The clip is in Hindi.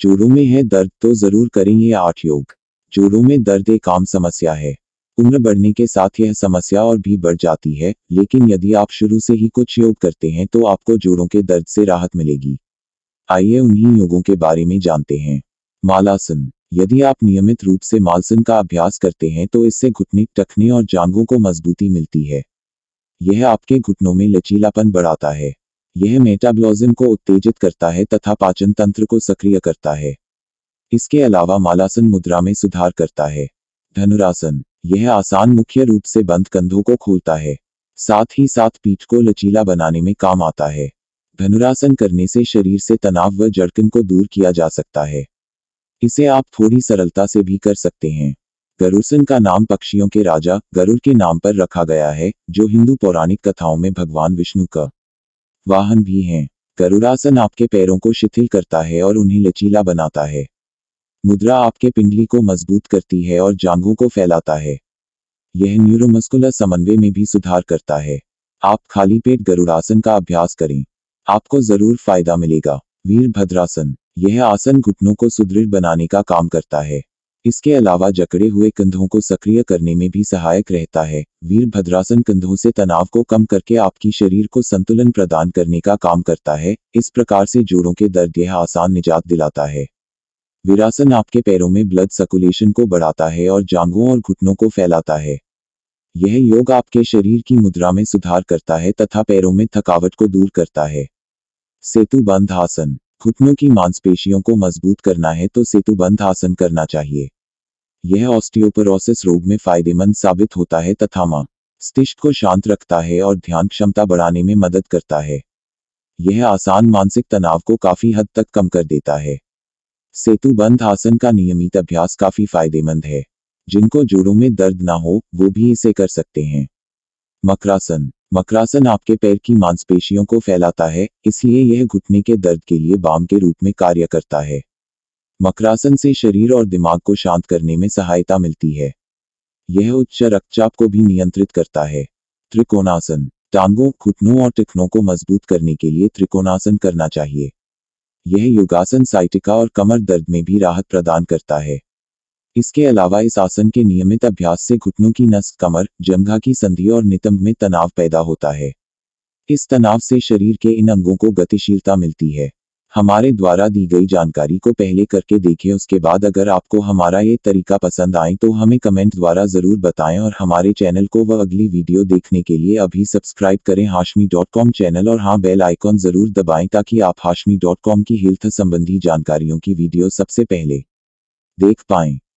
जोड़ों में है दर्द तो ज़रूर करें ये आठ योग। जोड़ों में दर्द एक आम समस्या है। उम्र बढ़ने के साथ यह समस्या और भी बढ़ जाती है, लेकिन यदि आप शुरू से ही कुछ योग करते हैं तो आपको जोड़ों के दर्द से राहत मिलेगी। आइए उन्हीं योगों के बारे में जानते हैं। मालासन। यदि आप नियमित रूप से मालसन का अभ्यास करते हैं तो इससे घुटने, टखने और जांघों को मजबूती मिलती है। यह आपके घुटनों में लचीलापन बढ़ाता है। यह मेटाबॉलिज्म को उत्तेजित करता है तथा पाचन तंत्र को सक्रिय करता है। इसके अलावा मालासन मुद्रा में सुधार करता है। धनुरासन, यह आसान मुख्य रूप से बंद कंधों को खोलता है। साथ ही साथ पीठ को लचीला बनाने में काम आता है। धनुरासन करने से शरीर से तनाव व जड़कन को दूर किया जा सकता है। इसे आप थोड़ी सरलता से भी कर सकते हैं। गरुसन का नाम पक्षियों के राजा गरुड़ के नाम पर रखा गया है, जो हिंदू पौराणिक कथाओं में भगवान विष्णु का वाहन भी हैं। गरुड़ासन आपके पैरों को शिथिल करता है और उन्हें लचीला बनाता है। मुद्रा आपके पिंडली को मज़बूत करती है और जांघों को फैलाता है। यह न्यूरोमस्कुलर समन्वय में भी सुधार करता है। आप खाली पेट गरुड़ासन का अभ्यास करें। आपको ज़रूर फ़ायदा मिलेगा। वीरभद्रासन, यह आसन घुटनों को सुदृढ़ बनाने का काम करता है। इसके अलावा जकड़े हुए कंधों को सक्रिय करने में भी सहायक रहता है। वीरभद्रासन कंधों से तनाव को कम करके आपकी शरीर को संतुलन प्रदान करने का काम करता है, इस प्रकार से जोड़ों के दर्द यह आसान निजात दिलाता है। विरासन आपके पैरों में ब्लड सर्कुलेशन को बढ़ाता है और जांघों और घुटनों को फैलाता है। यह योग आपके शरीर की मुद्रा में सुधार करता है तथा पैरों में थकावट को दूर करता है। सेतु बंध आसन घुटनों की मांसपेशियों को मज़बूत करना है तो सेतु बंध आसन करना चाहिए। यह ऑस्टियोपोरोसिस रोग में फ़ायदेमंद साबित होता है तथा माँ मस्तिष्क को शांत रखता है और ध्यान क्षमता बढ़ाने में मदद करता है। यह आसान मानसिक तनाव को काफ़ी हद तक कम कर देता है। सेतु बंध आसन का नियमित अभ्यास काफ़ी फ़ायदेमंद है। जिनको जोड़ों में दर्द ना हो, वो भी इसे कर सकते हैं। मकरासन मकरासन आपके पैर की मांसपेशियों को फैलाता है, इसलिए यह घुटने के दर्द के लिए बाम के रूप में कार्य करता है। मकरासन से शरीर और दिमाग को शांत करने में सहायता मिलती है। यह उच्च रक्तचाप को भी नियंत्रित करता है। त्रिकोणासन, टांगों, घुटनों और टिखनों को मज़बूत करने के लिए त्रिकोणासन करना चाहिए। यह योगासन साइटिका और कमर दर्द में भी राहत प्रदान करता है। इसके अलावा इस आसन के नियमित अभ्यास से घुटनों की नस, कमर, जंघा की संधि और नितंब में तनाव पैदा होता है। इस तनाव से शरीर के इन अंगों को गतिशीलता मिलती है। हमारे द्वारा दी गई जानकारी को पहले करके देखें, उसके बाद अगर आपको हमारा ये तरीका पसंद आए तो हमें कमेंट द्वारा ज़रूर बताएँ और हमारे चैनल को वह अगली वीडियो देखने के लिए अभी सब्सक्राइब करें हाशमी डॉट कॉम चैनल और हाँ बेल आइकॉन ज़रूर दबाएँ ताकि आप हाशमी डॉट कॉम की हेल्थ संबंधी जानकारियों की वीडियो सबसे पहले देख पाएँ।